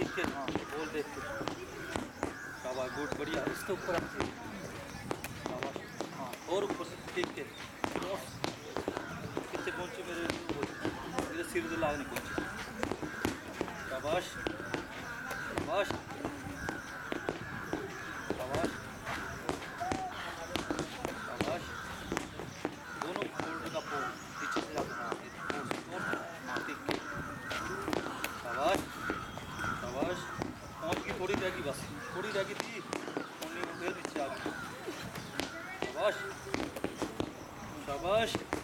ठीक है, बोल देख। के शाबाश गुड बढ़िया। इसके ऊपर आप शाबाश। हाँ और ऊपर से, ठीक है। कितने पहुँचे मेरे? मेरे सिर से लाग नहीं पहुँचे। शाबाश। शाबाश। थोड़ी रह गई बस थोड़ी रह गई थी फिर पीछे आ शाबाश।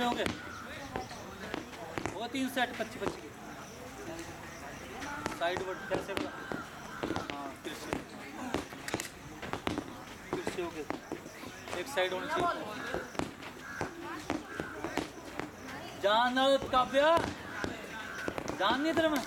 होंगे? होगा तीन सेट पच्चीस पच्चीस। साइड हाँ एक साइड होना चाहिए। जान काव्या जान नहीं तेरे में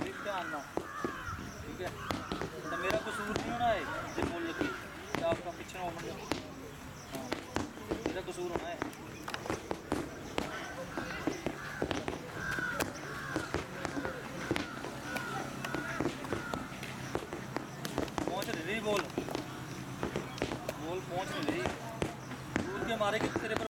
ठीक है आना तो मेरा कसूर नहीं होना है बोल पीछे हो। रही बोल। बोल पहुँच नहीं रही। दूर के मारे कि तेरे पर।